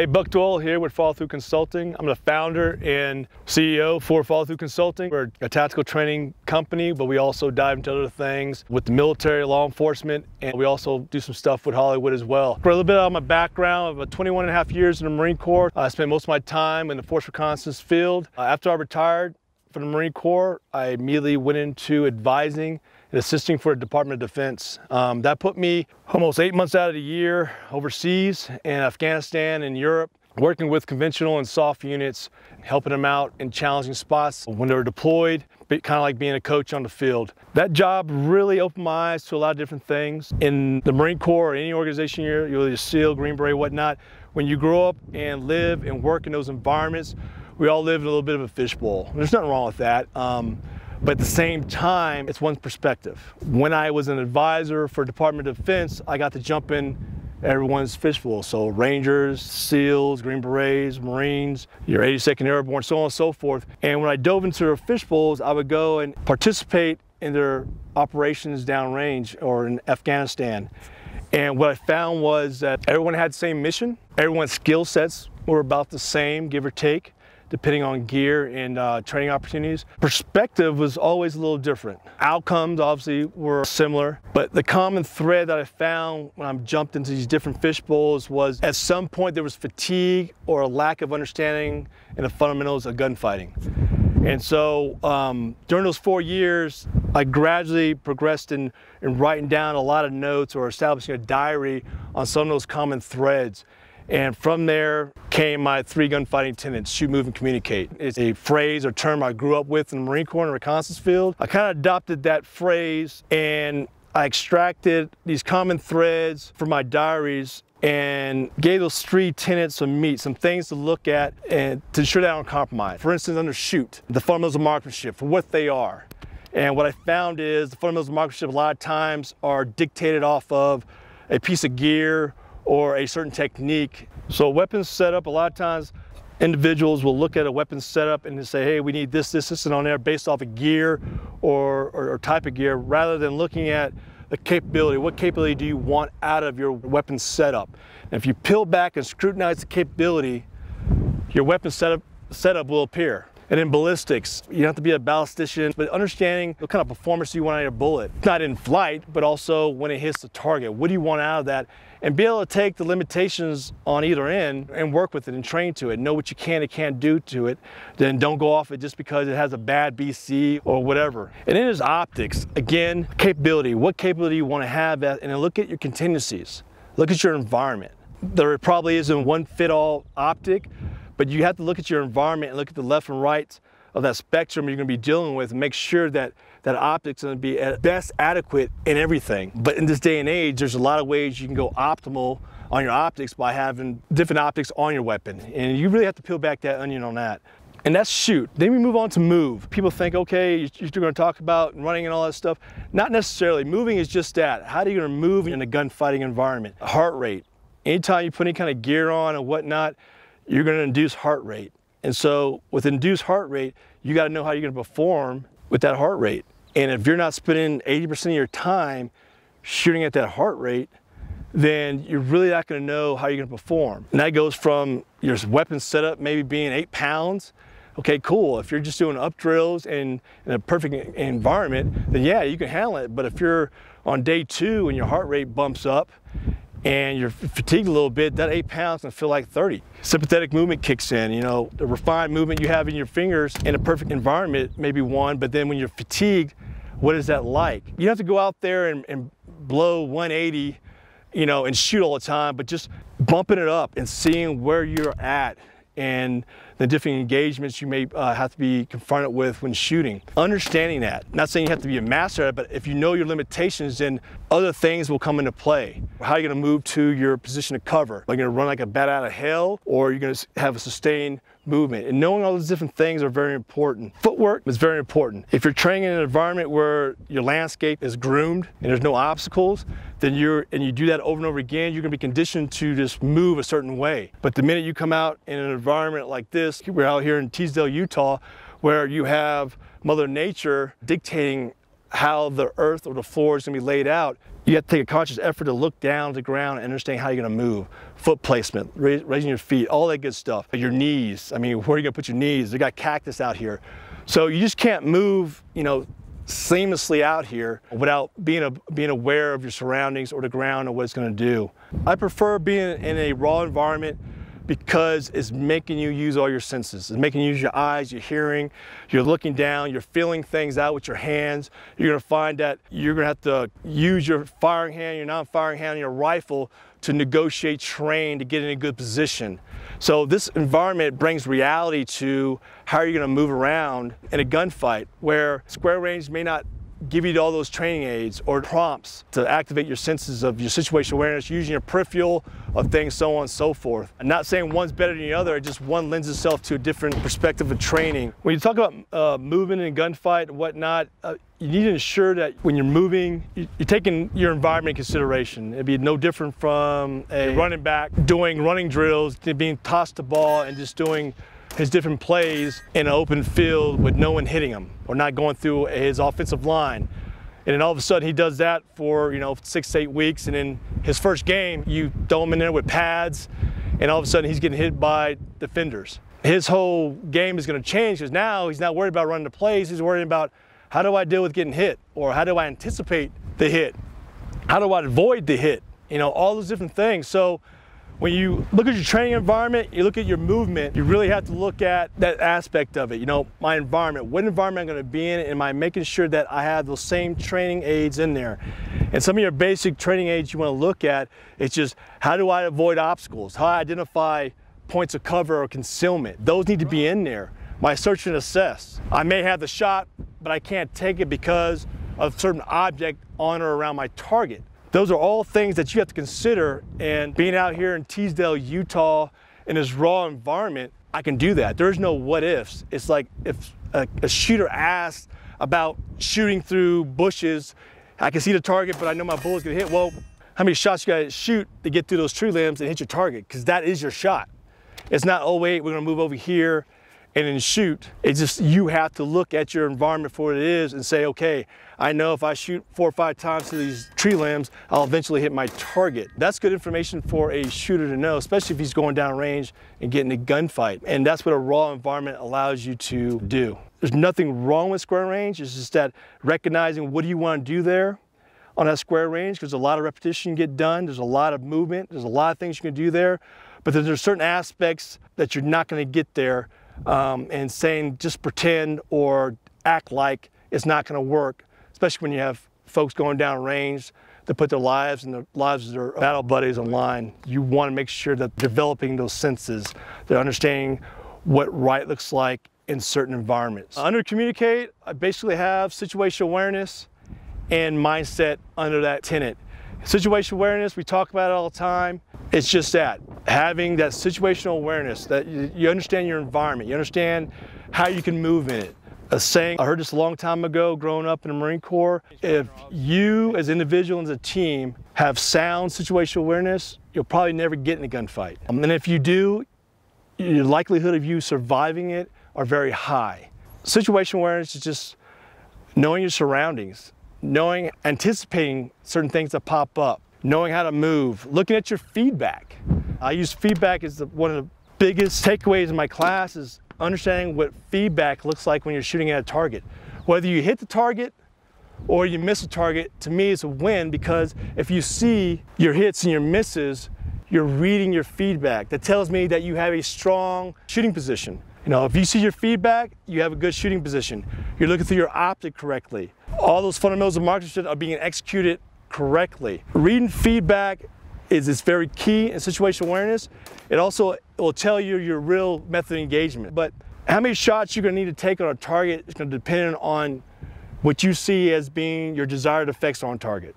Hey, Buck Doyle here with Follow Through Consulting. I'm the founder and CEO for Follow Through Consulting. We're a tactical training company, but we also dive into other things with the military, law enforcement, and we also do some stuff with Hollywood as well. For a little bit of my background, about 21 and a half years in the Marine Corps. I spent most of my time in the Force Reconnaissance field. Uh, after I retired from the Marine Corps, I immediately went into advising assisting for the Department of Defense. Um, that put me almost eight months out of the year overseas in Afghanistan and Europe, working with conventional and soft units, helping them out in challenging spots when they were deployed, kind of like being a coach on the field. That job really opened my eyes to a lot of different things. In the Marine Corps or any organization you're, you're SEAL, Green Beret, whatnot, when you grow up and live and work in those environments, we all live in a little bit of a fishbowl. There's nothing wrong with that. Um, but at the same time, it's one's perspective. When I was an advisor for Department of Defense, I got to jump in everyone's fishbowl. So Rangers, SEALs, Green Berets, Marines, your 82nd Airborne, so on and so forth. And when I dove into their fishbowls, I would go and participate in their operations downrange or in Afghanistan. And what I found was that everyone had the same mission. Everyone's skill sets were about the same, give or take depending on gear and uh, training opportunities. Perspective was always a little different. Outcomes obviously were similar, but the common thread that I found when I jumped into these different fish bowls was at some point there was fatigue or a lack of understanding in the fundamentals of gunfighting. And so um, during those four years, I gradually progressed in, in writing down a lot of notes or establishing a diary on some of those common threads. And from there came my three gunfighting tenets, shoot, move, and communicate. It's a phrase or term I grew up with in the Marine Corps and reconnaissance field. I kind of adopted that phrase and I extracted these common threads from my diaries and gave those three tenets some meat, some things to look at and to ensure that I don't compromise. For instance, under shoot, the fundamentals of marksmanship, for what they are. And what I found is the fundamentals of marksmanship a lot of times are dictated off of a piece of gear or a certain technique. So weapons setup, a lot of times individuals will look at a weapon setup and say, hey, we need this, this, this, and on there based off of gear or, or, or type of gear, rather than looking at the capability. What capability do you want out of your weapon setup? And if you peel back and scrutinize the capability, your weapon setup, setup will appear. And in ballistics, you don't have to be a ballistician, but understanding what kind of performance you want out of your bullet. Not in flight, but also when it hits the target. What do you want out of that? And be able to take the limitations on either end and work with it and train to it. Know what you can and can't do to it. Then don't go off it just because it has a bad BC or whatever. And then there's optics. Again, capability. What capability you want to have and then look at your contingencies. Look at your environment. There probably isn't one fit all optic, but you have to look at your environment and look at the left and right of that spectrum you're going to be dealing with and make sure that that optic's to be at best adequate in everything. But in this day and age, there's a lot of ways you can go optimal on your optics by having different optics on your weapon. And you really have to peel back that onion on that. And that's shoot. Then we move on to move. People think, okay, you're going to talk about running and all that stuff. Not necessarily. Moving is just that. How are you to move in a gunfighting environment? Heart rate. Anytime you put any kind of gear on and whatnot, you're going to induce heart rate. And so with induced heart rate, you got to know how you're going to perform with that heart rate. And if you're not spending 80% of your time shooting at that heart rate, then you're really not going to know how you're going to perform. And that goes from your weapon setup maybe being eight pounds. Okay, cool. If you're just doing up drills in, in a perfect environment, then yeah, you can handle it. But if you're on day two and your heart rate bumps up and you're fatigued a little bit, that eight pounds can feel like 30. Sympathetic movement kicks in, you know, the refined movement you have in your fingers in a perfect environment, maybe one, but then when you're fatigued, what is that like? You have to go out there and, and blow 180, you know, and shoot all the time, but just bumping it up and seeing where you're at and the different engagements you may uh, have to be confronted with when shooting. Understanding that, not saying you have to be a master at it, but if you know your limitations, then other things will come into play. How are you gonna move to your position of cover? Are you gonna run like a bat out of hell, or are you gonna have a sustained movement. And knowing all those different things are very important. Footwork is very important. If you're training in an environment where your landscape is groomed and there's no obstacles, then you're, and you do that over and over again, you're gonna be conditioned to just move a certain way. But the minute you come out in an environment like this, we're out here in Teasdale, Utah, where you have Mother Nature dictating how the earth or the floor is gonna be laid out, you have to take a conscious effort to look down to the ground and understand how you're gonna move. Foot placement, raising your feet, all that good stuff. Your knees, I mean, where are you gonna put your knees? They got cactus out here. So you just can't move, you know, seamlessly out here without being, a, being aware of your surroundings or the ground and what it's gonna do. I prefer being in a raw environment because it's making you use all your senses. It's making you use your eyes, your hearing, you're looking down, you're feeling things out with your hands. You're gonna find that you're gonna have to use your firing hand, your non-firing hand, your rifle to negotiate terrain to get in a good position. So this environment brings reality to how you're gonna move around in a gunfight where square range may not give you all those training aids or prompts to activate your senses of your situational awareness, using your peripheral of things, so on and so forth. I'm not saying one's better than the other, just one lends itself to a different perspective of training. When you talk about uh, movement and gunfight and whatnot, uh, you need to ensure that when you're moving, you're taking your environment in consideration. It'd be no different from a running back doing running drills, being tossed the ball and just doing his different plays in an open field with no one hitting him or not going through his offensive line. And then all of a sudden he does that for, you know, six, to eight weeks. And in his first game, you throw him in there with pads and all of a sudden he's getting hit by defenders. His whole game is going to change because now he's not worried about running the plays. He's worrying about how do I deal with getting hit or how do I anticipate the hit? How do I avoid the hit? You know, all those different things. So when you look at your training environment, you look at your movement, you really have to look at that aspect of it. You know, my environment, what environment am I'm gonna be in, am I making sure that I have those same training aids in there? And some of your basic training aids you wanna look at, it's just how do I avoid obstacles? How I identify points of cover or concealment? Those need to be in there. My search and assess. I may have the shot, but I can't take it because of certain object on or around my target. Those are all things that you have to consider and being out here in Teasdale, Utah in this raw environment, I can do that. There's no what ifs. It's like if a, a shooter asks about shooting through bushes, I can see the target, but I know my bullet's gonna hit. Well, how many shots you gotta shoot to get through those tree limbs and hit your target? Because that is your shot. It's not, oh wait, we're gonna move over here and then shoot. It's just you have to look at your environment for what it is and say, okay, I know if I shoot four or five times to these tree limbs, I'll eventually hit my target. That's good information for a shooter to know, especially if he's going down range and getting a gunfight. And that's what a raw environment allows you to do. There's nothing wrong with square range. It's just that recognizing what do you want to do there on that square range because a lot of repetition get done. There's a lot of movement. There's a lot of things you can do there. But then there's certain aspects that you're not going to get there um, and saying just pretend or act like it's not going to work, especially when you have folks going down range to put their lives and the lives of their battle buddies on line. You want to make sure that developing those senses, they're understanding what right looks like in certain environments. Under communicate, I basically have situational awareness and mindset under that tenant. Situational awareness, we talk about it all the time. It's just that, having that situational awareness, that you understand your environment, you understand how you can move in it. A saying, I heard this a long time ago growing up in the Marine Corps, if you as an individual and as a team have sound situational awareness, you'll probably never get in a gunfight. Um, and if you do, your likelihood of you surviving it are very high. Situational awareness is just knowing your surroundings, knowing, anticipating certain things that pop up, knowing how to move, looking at your feedback. I use feedback as the, one of the biggest takeaways in my class is understanding what feedback looks like when you're shooting at a target. Whether you hit the target or you miss a target, to me it's a win because if you see your hits and your misses, you're reading your feedback. That tells me that you have a strong shooting position. You know, if you see your feedback, you have a good shooting position. You're looking through your optic correctly. All those fundamentals of marksmanship are being executed correctly. Reading feedback is, is very key in situational awareness. It also will tell you your real method of engagement. But how many shots you're gonna need to take on a target is gonna depend on what you see as being your desired effects on target.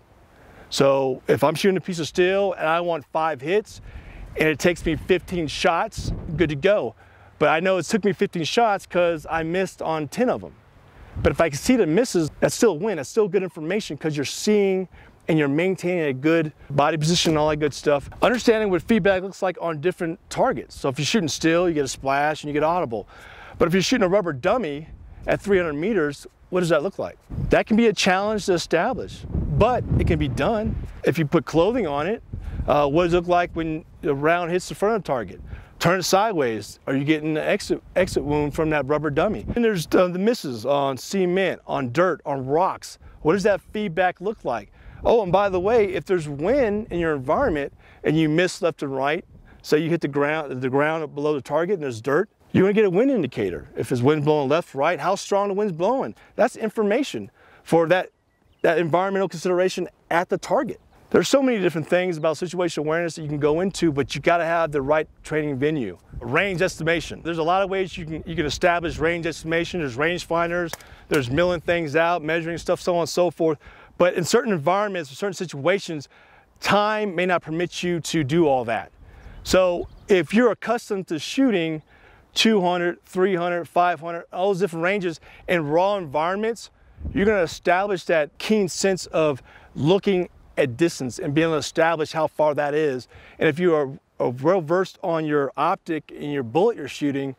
So if I'm shooting a piece of steel and I want five hits and it takes me 15 shots, good to go. But I know it took me 15 shots because I missed on 10 of them. But if I can see the misses, that's still a win. That's still good information because you're seeing and you're maintaining a good body position and all that good stuff. Understanding what feedback looks like on different targets. So if you're shooting still, you get a splash and you get audible. But if you're shooting a rubber dummy at 300 meters, what does that look like? That can be a challenge to establish, but it can be done. If you put clothing on it, uh, what does it look like when the round hits the front of the target? Turn it sideways. Are you getting an exit, exit wound from that rubber dummy? And there's uh, the misses on cement, on dirt, on rocks. What does that feedback look like? Oh, and by the way, if there's wind in your environment and you miss left and right, say you hit the ground, the ground below the target and there's dirt, you're gonna get a wind indicator. If it's wind blowing left, right, how strong the wind's blowing. That's information for that, that environmental consideration at the target. There's so many different things about situational awareness that you can go into, but you gotta have the right training venue. Range estimation. There's a lot of ways you can, you can establish range estimation. There's range finders, there's milling things out, measuring stuff, so on and so forth. But in certain environments, or certain situations, time may not permit you to do all that. So if you're accustomed to shooting 200, 300, 500, all those different ranges in raw environments, you're gonna establish that keen sense of looking at distance and being able to establish how far that is. And if you are, are well versed on your optic and your bullet you're shooting,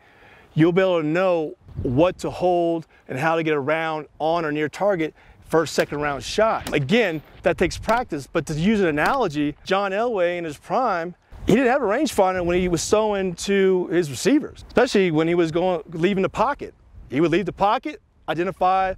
you'll be able to know what to hold and how to get around on or near target first, second round shot. Again, that takes practice, but to use an analogy, John Elway in his prime, he didn't have a rangefinder when he was throwing to his receivers, especially when he was going leaving the pocket. He would leave the pocket, identify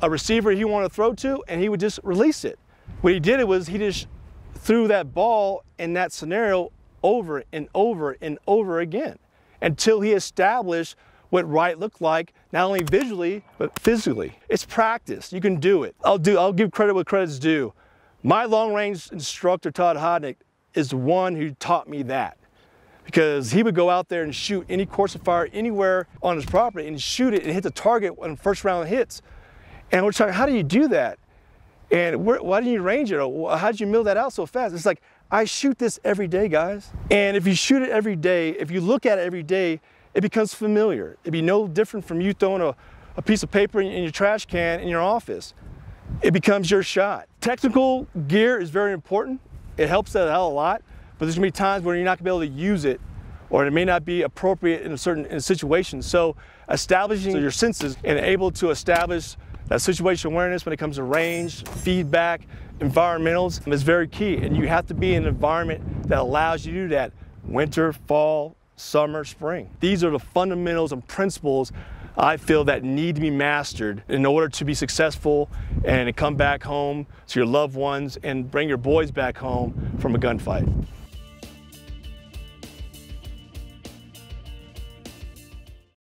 a receiver he wanted to throw to, and he would just release it. What he did it was he just threw that ball in that scenario over and over and over again until he established what right looked like, not only visually, but physically. It's practice, you can do it. I'll do, I'll give credit what credit's due. My long range instructor, Todd Hodnett, is the one who taught me that. Because he would go out there and shoot any course of fire anywhere on his property and shoot it and hit the target when first round hits. And we're talking, how do you do that? And where, why didn't you range it? How did you mill that out so fast? It's like, I shoot this every day, guys. And if you shoot it every day, if you look at it every day, it becomes familiar. It'd be no different from you throwing a, a piece of paper in, your trash can in your office. It becomes your shot. Technical gear is very important. It helps that a hell a lot, but there's gonna be times where you're not gonna be able to use it or it may not be appropriate in a certain in a situation. So establishing your senses and able to establish that situation awareness when it comes to range, feedback, environmentals is very key. And you have to be in an environment that allows you to do that winter, fall, summer, spring. These are the fundamentals and principles I feel that need to be mastered in order to be successful and to come back home to your loved ones and bring your boys back home from a gunfight.